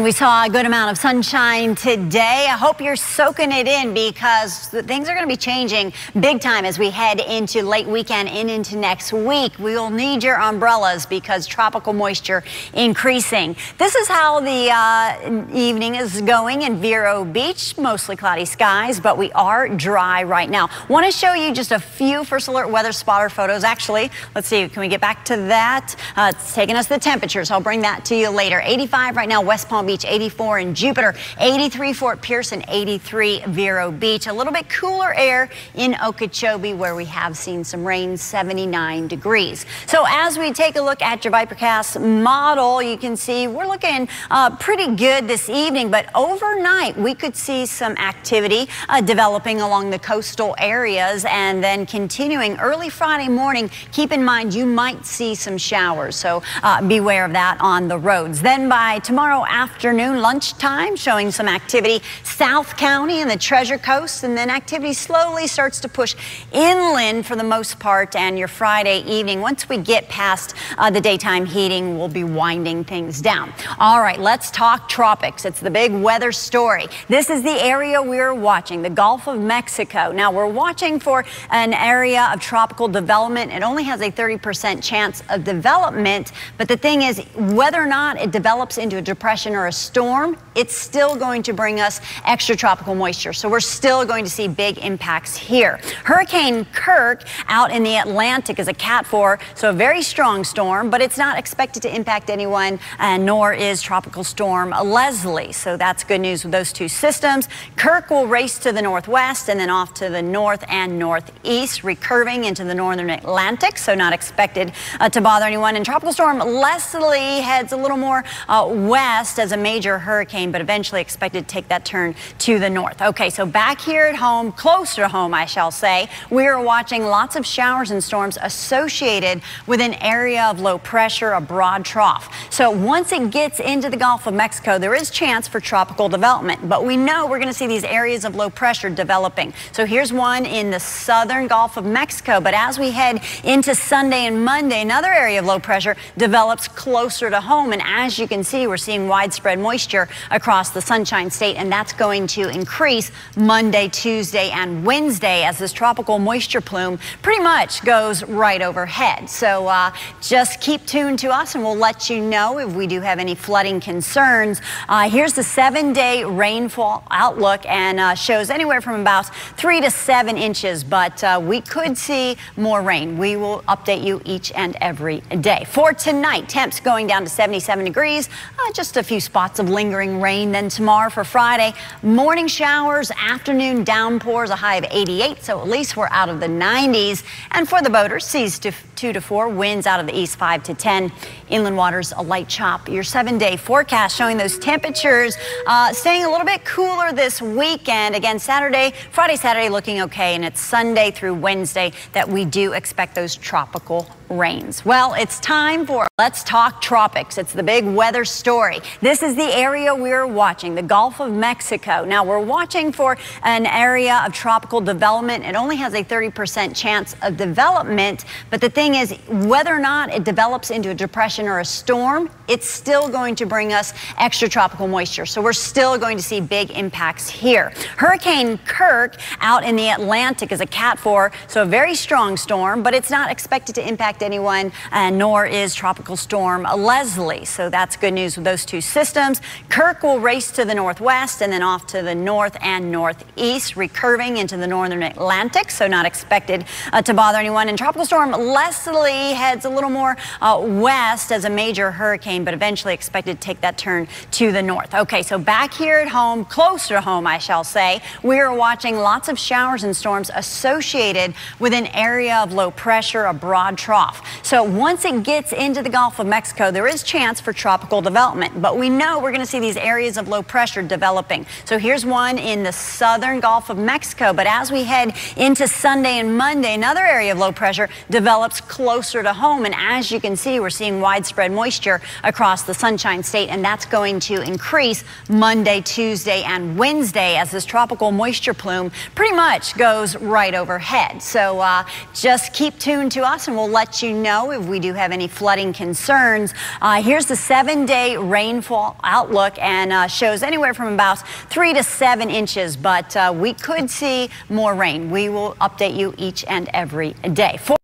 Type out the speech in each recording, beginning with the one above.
We saw a good amount of sunshine today. I hope you're soaking it in because things are going to be changing big time as we head into late weekend and into next week. We will need your umbrellas because tropical moisture increasing. This is how the uh, evening is going in Vero Beach. Mostly cloudy skies, but we are dry right now. Want to show you just a few first alert weather spotter photos. Actually, let's see, can we get back to that? Uh, it's taking us the temperatures. I'll bring that to you later. 85 right now, West Palm Beach 84 in Jupiter, 83 Fort Pierce and 83 Vero Beach. A little bit cooler air in Okeechobee where we have seen some rain 79 degrees. So as we take a look at your Vipercast model, you can see we're looking uh, pretty good this evening, but overnight we could see some activity uh, developing along the coastal areas and then continuing early Friday morning. Keep in mind you might see some showers, so uh, beware of that on the roads. Then by tomorrow afternoon, afternoon lunchtime showing some activity South County and the Treasure Coast and then activity slowly starts to push inland for the most part and your Friday evening once we get past uh, the daytime heating we'll be winding things down. All right let's talk tropics. It's the big weather story. This is the area we're watching the Gulf of Mexico. Now we're watching for an area of tropical development. It only has a 30% chance of development but the thing is whether or not it develops into a depression or or a storm, it's still going to bring us extra tropical moisture. So we're still going to see big impacts here. Hurricane Kirk out in the Atlantic is a Cat 4, so a very strong storm, but it's not expected to impact anyone, and nor is Tropical Storm Leslie. So that's good news with those two systems. Kirk will race to the northwest and then off to the north and northeast, recurving into the northern Atlantic, so not expected uh, to bother anyone. And Tropical Storm Leslie heads a little more uh, west as a major hurricane, but eventually expected to take that turn to the north. Okay, so back here at home, closer to home, I shall say, we are watching lots of showers and storms associated with an area of low pressure, a broad trough. So once it gets into the Gulf of Mexico, there is chance for tropical development, but we know we're going to see these areas of low pressure developing. So here's one in the southern Gulf of Mexico, but as we head into Sunday and Monday, another area of low pressure develops closer to home, and as you can see, we're seeing widespread widespread moisture across the Sunshine State, and that's going to increase Monday, Tuesday, and Wednesday as this tropical moisture plume pretty much goes right overhead. So uh, just keep tuned to us, and we'll let you know if we do have any flooding concerns. Uh, here's the seven-day rainfall outlook, and uh, shows anywhere from about three to seven inches, but uh, we could see more rain. We will update you each and every day. For tonight, temps going down to 77 degrees, uh, just a few spots of lingering rain. Then tomorrow for Friday, morning showers, afternoon downpours, a high of 88. So at least we're out of the 90s. And for the boaters, seas to 2 to 4, winds out of the east 5 to 10. Inland waters, a light chop. Your seven day forecast showing those temperatures uh, staying a little bit cooler this weekend. Again, Saturday, Friday, Saturday looking okay. And it's Sunday through Wednesday that we do expect those tropical rains. Well, it's time for Let's Talk Tropics. It's the big weather story. This is the area we're watching, the Gulf of Mexico. Now, we're watching for an area of tropical development. It only has a 30% chance of development, but the thing is, whether or not it develops into a depression or a storm, it's still going to bring us extra tropical moisture. So we're still going to see big impacts here. Hurricane Kirk out in the Atlantic is a Cat 4, so a very strong storm, but it's not expected to impact anyone, and nor is Tropical Storm Leslie. So that's good news with those two systems. Kirk will race to the northwest and then off to the north and northeast, recurving into the northern Atlantic. So not expected uh, to bother anyone. And Tropical Storm Leslie heads a little more uh, west as a major hurricane, but eventually expected to take that turn to the north. Okay, so back here at home, closer to home, I shall say, we are watching lots of showers and storms associated with an area of low pressure, a broad trough. So once it gets into the Gulf of Mexico, there is chance for tropical development. But we know we're going to see these areas of low pressure developing. So here's one in the southern Gulf of Mexico. But as we head into Sunday and Monday, another area of low pressure develops closer to home. And as you can see, we're seeing widespread moisture across the Sunshine State, and that's going to increase Monday, Tuesday, and Wednesday as this tropical moisture plume pretty much goes right overhead. So uh, just keep tuned to us, and we'll let you know if we do have any flooding concerns. Uh, here's the seven-day rainfall outlook, and uh, shows anywhere from about three to seven inches, but uh, we could see more rain. We will update you each and every day. For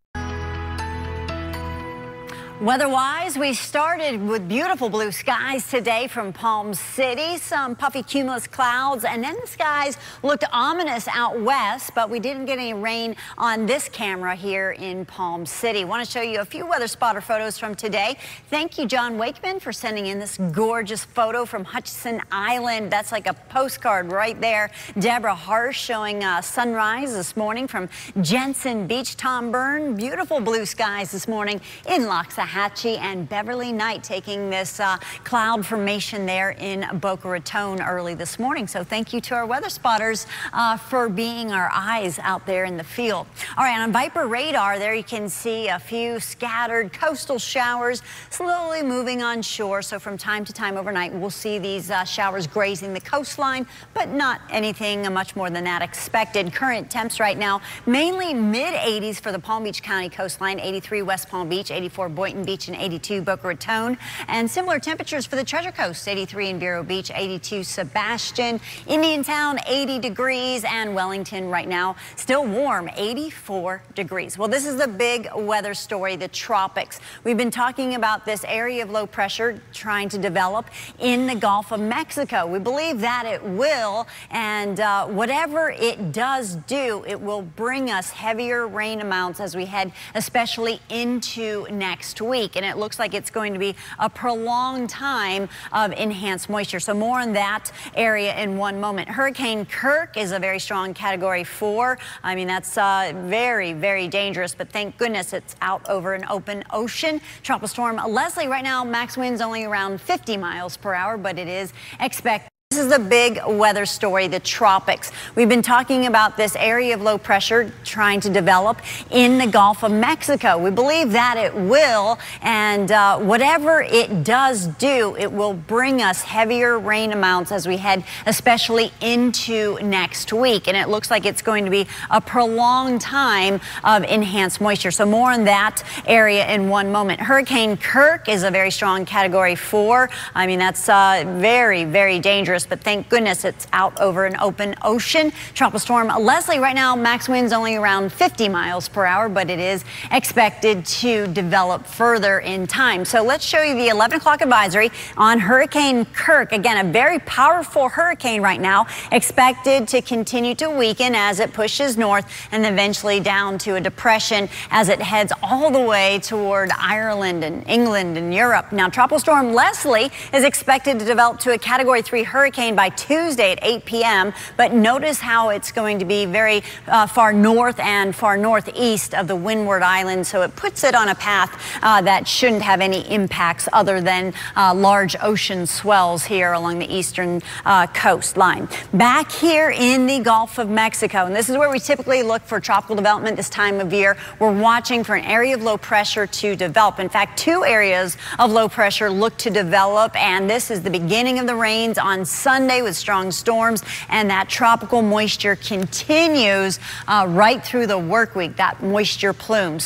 Weather-wise, we started with beautiful blue skies today from Palm City, some puffy cumulus clouds, and then the skies looked ominous out west, but we didn't get any rain on this camera here in Palm City. Want to show you a few weather spotter photos from today. Thank you, John Wakeman, for sending in this gorgeous photo from Hutchinson Island. That's like a postcard right there. Deborah Harsh showing uh, sunrise this morning from Jensen Beach. Tom Byrne, beautiful blue skies this morning in Loxahatchee. Hatchie and Beverly Knight taking this uh, cloud formation there in Boca Raton early this morning. So thank you to our weather spotters uh, for being our eyes out there in the field. All right, on Viper radar, there you can see a few scattered coastal showers slowly moving on shore. So from time to time overnight, we'll see these uh, showers grazing the coastline, but not anything much more than that expected. Current temps right now, mainly mid 80s for the Palm Beach County coastline, 83 West Palm Beach, 84 Boynton Beach and 82 Boca Raton. And similar temperatures for the Treasure Coast, 83 in Vero Beach, 82 Sebastian, Indiantown, 80 degrees, and Wellington right now still warm, 84 degrees. Well, this is the big weather story, the tropics. We've been talking about this area of low pressure trying to develop in the Gulf of Mexico. We believe that it will, and uh, whatever it does do, it will bring us heavier rain amounts as we head especially into next week and it looks like it's going to be a prolonged time of enhanced moisture. So more on that area in one moment. Hurricane Kirk is a very strong Category 4. I mean, that's uh, very, very dangerous, but thank goodness it's out over an open ocean. Tropical Storm Leslie right now, max winds only around 50 miles per hour, but it is expected. This is the big weather story, the tropics. We've been talking about this area of low pressure trying to develop in the Gulf of Mexico. We believe that it will, and uh, whatever it does do, it will bring us heavier rain amounts as we head especially into next week. And it looks like it's going to be a prolonged time of enhanced moisture. So more on that area in one moment. Hurricane Kirk is a very strong Category 4. I mean, that's uh, very, very dangerous, but thank goodness it's out over an open ocean. Tropical storm Leslie right now, max winds only around 50 miles per hour, but it is expected to develop further in time. So let's show you the 11 o'clock advisory on Hurricane Kirk. Again, a very powerful hurricane right now, expected to continue to weaken as it pushes north and eventually down to a depression as it heads all the way toward Ireland and England and Europe. Now, Tropical Storm Leslie is expected to develop to a Category 3 hurricane hurricane by Tuesday at 8 p.m. But notice how it's going to be very uh, far north and far northeast of the Windward Island. So it puts it on a path uh, that shouldn't have any impacts other than uh, large ocean swells here along the eastern uh, coastline. Back here in the Gulf of Mexico, and this is where we typically look for tropical development this time of year. We're watching for an area of low pressure to develop. In fact, two areas of low pressure look to develop, and this is the beginning of the rains on Sunday with strong storms, and that tropical moisture continues uh, right through the work week, that moisture plume.